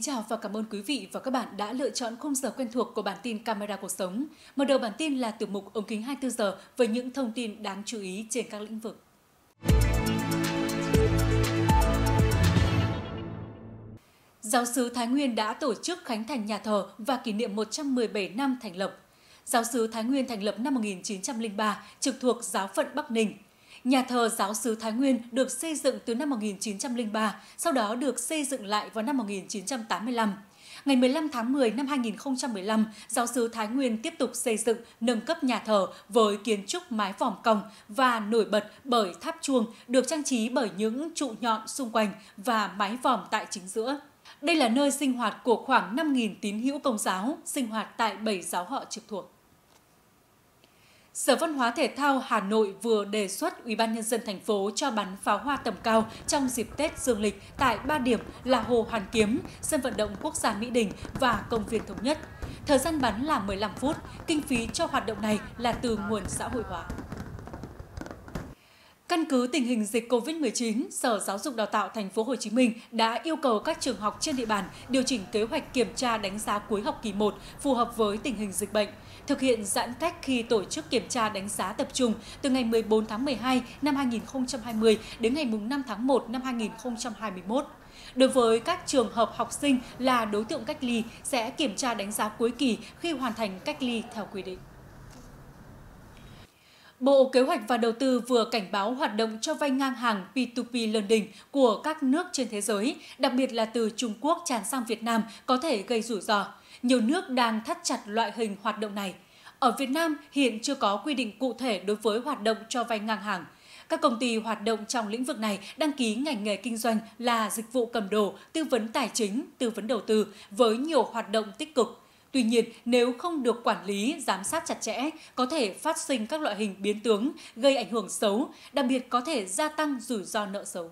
Kính chào và cảm ơn quý vị và các bạn đã lựa chọn khung giờ quen thuộc của bản tin Camera Cuộc Sống. Mở đầu bản tin là tiểu mục ống kính 24 giờ với những thông tin đáng chú ý trên các lĩnh vực. Giáo sứ Thái Nguyên đã tổ chức khánh thành nhà thờ và kỷ niệm 117 năm thành lập. Giáo sứ Thái Nguyên thành lập năm 1903, trực thuộc giáo phận Bắc Ninh. Nhà thờ giáo sứ Thái Nguyên được xây dựng từ năm 1903, sau đó được xây dựng lại vào năm 1985. Ngày 15 tháng 10 năm 2015, giáo sứ Thái Nguyên tiếp tục xây dựng, nâng cấp nhà thờ với kiến trúc mái vòm cong và nổi bật bởi tháp chuông được trang trí bởi những trụ nhọn xung quanh và mái vòm tại chính giữa. Đây là nơi sinh hoạt của khoảng 5.000 tín hữu công giáo, sinh hoạt tại 7 giáo họ trực thuộc. Sở Văn hóa Thể thao Hà Nội vừa đề xuất Ủy ban nhân dân thành phố cho bắn pháo hoa tầm cao trong dịp Tết Dương lịch tại ba điểm là Hồ Hoàn Kiếm, sân vận động quốc gia Mỹ Đình và công viên Thống Nhất. Thời gian bắn là 15 phút, kinh phí cho hoạt động này là từ nguồn xã hội hóa. Căn cứ tình hình dịch COVID-19, Sở Giáo dục Đào tạo Thành phố Hồ Chí Minh đã yêu cầu các trường học trên địa bàn điều chỉnh kế hoạch kiểm tra đánh giá cuối học kỳ 1 phù hợp với tình hình dịch bệnh, thực hiện giãn cách khi tổ chức kiểm tra đánh giá tập trung từ ngày 14 tháng 12 năm 2020 đến ngày 5 tháng 1 năm 2021. Đối với các trường hợp học sinh là đối tượng cách ly sẽ kiểm tra đánh giá cuối kỳ khi hoàn thành cách ly theo quy định. Bộ Kế hoạch và Đầu tư vừa cảnh báo hoạt động cho vay ngang hàng P2P lending của các nước trên thế giới, đặc biệt là từ Trung Quốc tràn sang Việt Nam có thể gây rủi ro. Nhiều nước đang thắt chặt loại hình hoạt động này. Ở Việt Nam hiện chưa có quy định cụ thể đối với hoạt động cho vay ngang hàng. Các công ty hoạt động trong lĩnh vực này đăng ký ngành nghề kinh doanh là dịch vụ cầm đồ, tư vấn tài chính, tư vấn đầu tư với nhiều hoạt động tích cực Tuy nhiên, nếu không được quản lý, giám sát chặt chẽ, có thể phát sinh các loại hình biến tướng, gây ảnh hưởng xấu, đặc biệt có thể gia tăng rủi ro nợ xấu.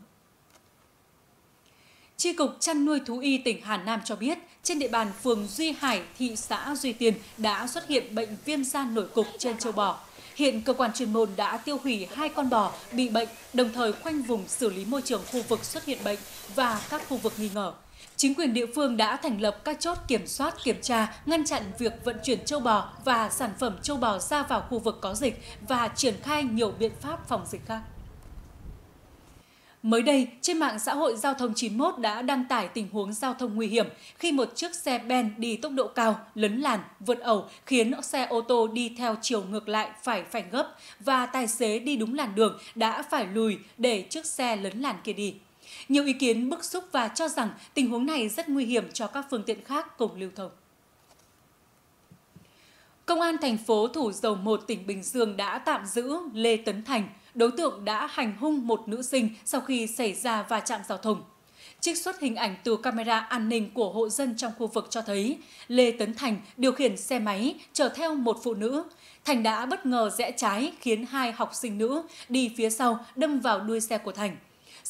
Chi cục chăn nuôi thú y tỉnh Hà Nam cho biết, trên địa bàn phường Duy Hải, thị xã Duy Tiên đã xuất hiện bệnh viêm da nổi cục trên châu bò. Hiện cơ quan chuyên môn đã tiêu hủy hai con bò bị bệnh, đồng thời khoanh vùng xử lý môi trường khu vực xuất hiện bệnh và các khu vực nghi ngờ. Chính quyền địa phương đã thành lập các chốt kiểm soát, kiểm tra, ngăn chặn việc vận chuyển châu bò và sản phẩm châu bò ra vào khu vực có dịch và triển khai nhiều biện pháp phòng dịch khác. Mới đây, trên mạng xã hội Giao thông 91 đã đăng tải tình huống giao thông nguy hiểm khi một chiếc xe ben đi tốc độ cao, lấn làn, vượt ẩu khiến xe ô tô đi theo chiều ngược lại phải phanh gấp và tài xế đi đúng làn đường đã phải lùi để chiếc xe lấn làn kia đi. Nhiều ý kiến bức xúc và cho rằng tình huống này rất nguy hiểm cho các phương tiện khác cùng lưu thông. Công an thành phố Thủ Dầu Một, tỉnh Bình Dương đã tạm giữ Lê Tấn Thành, đối tượng đã hành hung một nữ sinh sau khi xảy ra va chạm giao thông. Trích xuất hình ảnh từ camera an ninh của hộ dân trong khu vực cho thấy Lê Tấn Thành điều khiển xe máy chở theo một phụ nữ. Thành đã bất ngờ rẽ trái khiến hai học sinh nữ đi phía sau đâm vào đuôi xe của Thành.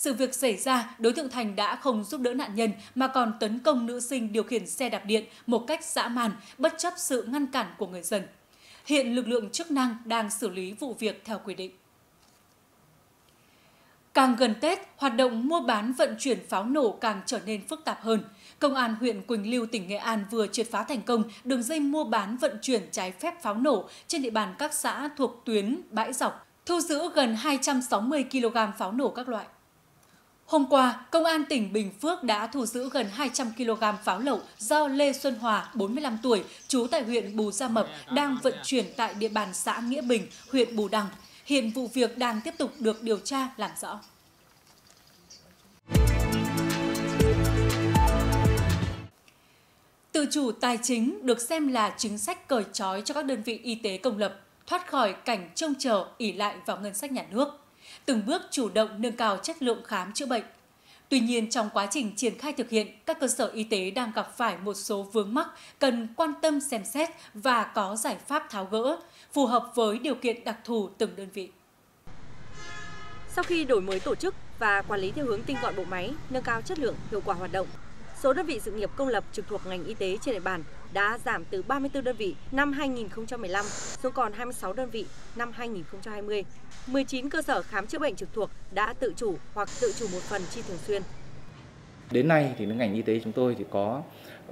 Sự việc xảy ra, đối tượng Thành đã không giúp đỡ nạn nhân mà còn tấn công nữ sinh điều khiển xe đạp điện một cách dã man, bất chấp sự ngăn cản của người dân. Hiện lực lượng chức năng đang xử lý vụ việc theo quy định. Càng gần Tết, hoạt động mua bán vận chuyển pháo nổ càng trở nên phức tạp hơn. Công an huyện Quỳnh Lưu, tỉnh Nghệ An vừa triệt phá thành công đường dây mua bán vận chuyển trái phép pháo nổ trên địa bàn các xã thuộc tuyến bãi dọc, thu giữ gần 260 kg pháo nổ các loại. Hôm qua, Công an tỉnh Bình Phước đã thu giữ gần 200 kg pháo lậu do Lê Xuân Hòa, 45 tuổi, trú tại huyện Bù Gia Mập, đang vận chuyển tại địa bàn xã Nghĩa Bình, huyện Bù Đăng. Hiện vụ việc đang tiếp tục được điều tra làm rõ. Tự chủ tài chính được xem là chính sách cởi trói cho các đơn vị y tế công lập, thoát khỏi cảnh trông chờ ỉ lại vào ngân sách nhà nước từng bước chủ động nâng cao chất lượng khám chữa bệnh. Tuy nhiên, trong quá trình triển khai thực hiện, các cơ sở y tế đang gặp phải một số vướng mắc cần quan tâm xem xét và có giải pháp tháo gỡ, phù hợp với điều kiện đặc thù từng đơn vị. Sau khi đổi mới tổ chức và quản lý theo hướng tinh gọn bộ máy, nâng cao chất lượng, hiệu quả hoạt động, số đơn vị sự nghiệp công lập trực thuộc ngành y tế trên địa bàn đã giảm từ 34 đơn vị năm 2015 xuống còn 26 đơn vị năm 2020. 19 cơ sở khám chữa bệnh trực thuộc đã tự chủ hoặc tự chủ một phần chi thường xuyên. Đến nay thì ngành y tế chúng tôi thì có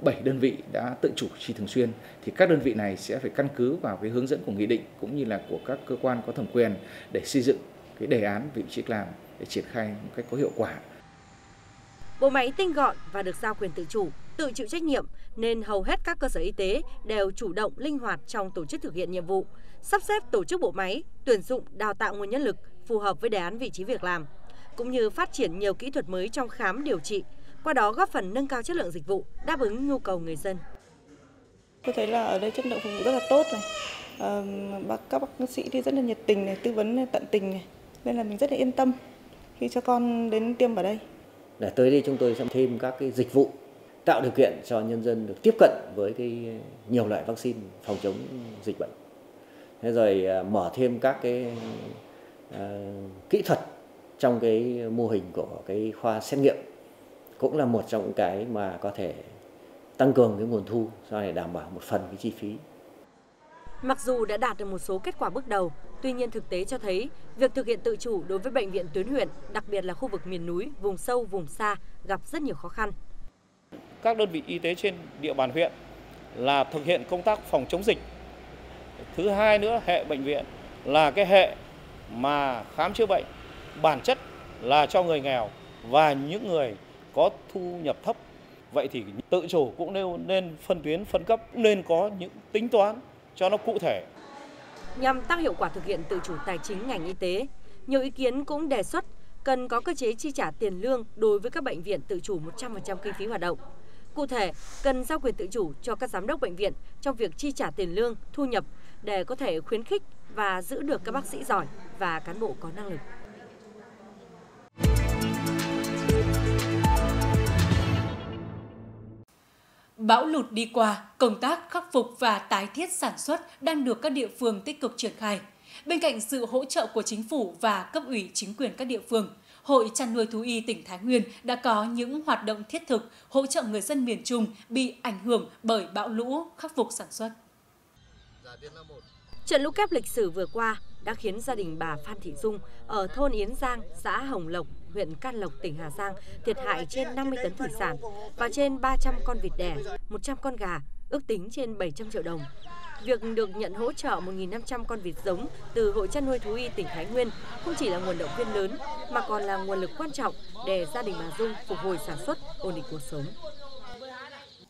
7 đơn vị đã tự chủ chi thường xuyên thì các đơn vị này sẽ phải căn cứ vào cái hướng dẫn của nghị định cũng như là của các cơ quan có thẩm quyền để xây dựng cái đề án, vị trí làm để triển khai một cách có hiệu quả. Bộ máy tinh gọn và được giao quyền tự chủ, tự chịu trách nhiệm nên hầu hết các cơ sở y tế đều chủ động linh hoạt trong tổ chức thực hiện nhiệm vụ, sắp xếp tổ chức bộ máy, tuyển dụng, đào tạo nguồn nhân lực phù hợp với đề án vị trí việc làm, cũng như phát triển nhiều kỹ thuật mới trong khám điều trị, qua đó góp phần nâng cao chất lượng dịch vụ, đáp ứng nhu cầu người dân. Tôi thấy là ở đây chất lượng phục vụ rất là tốt này. À, bác các bác sĩ thì rất là nhiệt tình này, tư vấn tận tình này. Nên là mình rất là yên tâm khi cho con đến tiêm ở đây. Để tới đây chúng tôi sẽ thêm các cái dịch vụ tạo điều kiện cho nhân dân được tiếp cận với cái nhiều loại vaccine phòng chống dịch bệnh. Thế rồi à, mở thêm các cái uh, kỹ thuật trong cái mô hình của cái khoa xét nghiệm cũng là một trong những cái mà có thể tăng cường cái nguồn thu do này đảm bảo một phần cái chi phí. Mặc dù đã đạt được một số kết quả bước đầu, tuy nhiên thực tế cho thấy việc thực hiện tự chủ đối với bệnh viện tuyến huyện, đặc biệt là khu vực miền núi, vùng sâu, vùng xa gặp rất nhiều khó khăn. Các đơn vị y tế trên địa bàn huyện là thực hiện công tác phòng chống dịch. Thứ hai nữa, hệ bệnh viện là cái hệ mà khám chữa bệnh bản chất là cho người nghèo và những người có thu nhập thấp. Vậy thì tự chủ cũng nên, phân tuyến, phân cấp, nên có những tính toán cho nó cụ thể. Nhằm tăng hiệu quả thực hiện tự chủ tài chính ngành y tế, nhiều ý kiến cũng đề xuất cần có cơ chế chi trả tiền lương đối với các bệnh viện tự chủ 100% kinh phí hoạt động. Cụ thể, cần giao quyền tự chủ cho các giám đốc bệnh viện trong việc chi trả tiền lương, thu nhập để có thể khuyến khích và giữ được các bác sĩ giỏi và cán bộ có năng lực. Bão lụt đi qua, công tác khắc phục và tái thiết sản xuất đang được các địa phương tích cực triển khai. Bên cạnh sự hỗ trợ của chính phủ và cấp ủy chính quyền các địa phương, Hội chăn nuôi thú y tỉnh Thái Nguyên đã có những hoạt động thiết thực hỗ trợ người dân miền Trung bị ảnh hưởng bởi bão lũ khắc phục sản xuất. Trận lũ kép lịch sử vừa qua đã khiến gia đình bà Phan Thị Dung ở thôn Yến Giang, xã Hồng Lộc, huyện Can Lộc, tỉnh Hà Giang thiệt hại trên 50 tấn thủy sản và trên 300 con vịt đẻ, 100 con gà, ước tính trên 700 triệu đồng. Việc được nhận hỗ trợ 1.500 con vịt giống từ Hội chăn nuôi thú y tỉnh Thái Nguyên không chỉ là nguồn động viên lớn mà còn là nguồn lực quan trọng để gia đình bà Dung phục hồi sản xuất, ổn định cuộc sống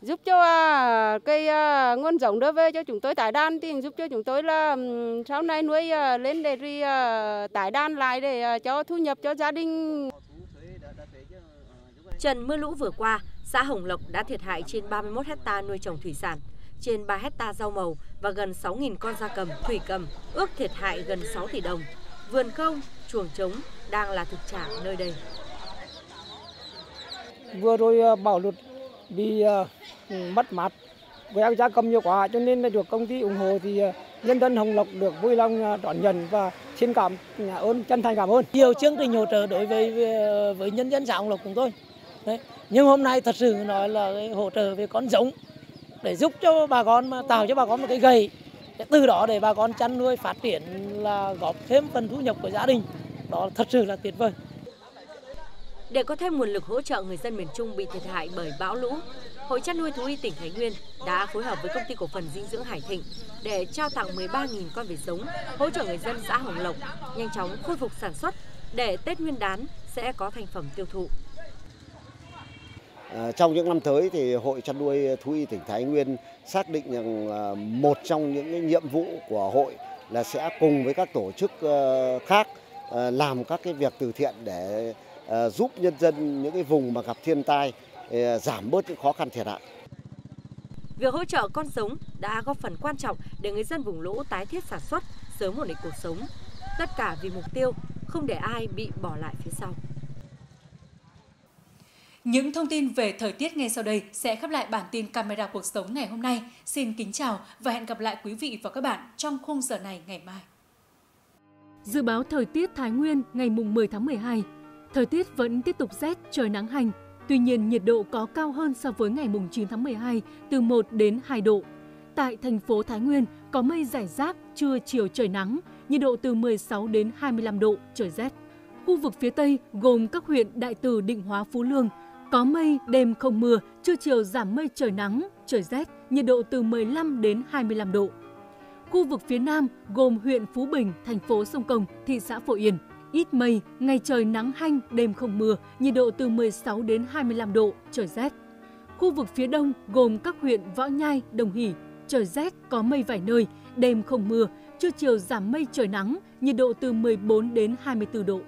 giúp cho à, cây à, nguồn giống đưa về cho chúng tôi tái đàn thì giúp cho chúng tôi là sau này nuôi à, lên để đi tái đàn lại để cho thu nhập cho gia đình. Trận mưa lũ vừa qua, xã Hồng Lộc đã thiệt hại trên 31 hecta nuôi trồng thủy sản, trên 3 hecta rau màu và gần 6.000 con gia cầm, thủy cầm, ước thiệt hại gần 6 tỷ đồng. Vườn không, chuồng trống đang là thực trạng nơi đây. Vừa rồi bão lụt Ờ, bị mất mát với áo gia cầm nhiều quá, cho nên là được công ty ủng hộ thì ờ, nhân dân Hồng Lộc được vui lòng ờ, đón nhận và xin cảm ơn, chân thành cảm ơn. Nhiều chương trình hỗ trợ đối với với nhân dân xã Hồng Lộc chúng tôi Đấy. nhưng hôm nay thật sự nói là hỗ trợ về con giống để giúp cho bà con mà, tạo cho bà con một cái gầy từ đó để bà con chăn nuôi, phát triển là góp thêm phần thu nhập của gia đình. Đó thật sự là tuyệt vời để có thêm nguồn lực hỗ trợ người dân miền Trung bị thiệt hại bởi bão lũ, Hội chăn nuôi thú y tỉnh Thái Nguyên đã phối hợp với công ty cổ phần dinh dưỡng Hải Thịnh để trao tặng 13.000 con vịt giống, hỗ trợ người dân xã Hồng Lộc nhanh chóng khôi phục sản xuất để Tết Nguyên đán sẽ có thành phẩm tiêu thụ. À, trong những năm tới thì Hội chăn nuôi thú y tỉnh Thái Nguyên xác định rằng một trong những nhiệm vụ của hội là sẽ cùng với các tổ chức ờ, khác ờ, làm các cái việc từ thiện để giúp nhân dân những cái vùng mà gặp thiên tai giảm bớt những khó khăn thiệt hại. Việc hỗ trợ con giống đã góp phần quan trọng để người dân vùng lũ tái thiết sản xuất, sớm ổn định cuộc sống. Tất cả vì mục tiêu không để ai bị bỏ lại phía sau. Những thông tin về thời tiết ngay sau đây sẽ khép lại bản tin camera cuộc sống ngày hôm nay. Xin kính chào và hẹn gặp lại quý vị và các bạn trong khung giờ này ngày mai. Dự báo thời tiết Thái Nguyên ngày mùng 10 tháng 12. Thời tiết vẫn tiếp tục rét, trời nắng hành. Tuy nhiên, nhiệt độ có cao hơn so với ngày mùng 9 tháng 12 từ 1 đến 2 độ. Tại thành phố Thái Nguyên có mây rải rác, trưa chiều trời nắng, nhiệt độ từ 16 đến 25 độ, trời rét. Khu vực phía Tây gồm các huyện Đại Từ, Định Hóa, Phú Lương Có mây, đêm không mưa, trưa chiều giảm mây trời nắng, trời rét, nhiệt độ từ 15 đến 25 độ. Khu vực phía Nam gồm huyện Phú Bình, thành phố Sông Công, thị xã Phổ Yên. Ít mây, ngày trời nắng hanh, đêm không mưa, nhiệt độ từ 16 đến 25 độ, trời rét. Khu vực phía Đông gồm các huyện Võ Nhai, Đồng Hỷ, trời rét, có mây vài nơi, đêm không mưa, trưa chiều giảm mây trời nắng, nhiệt độ từ 14 đến 24 độ.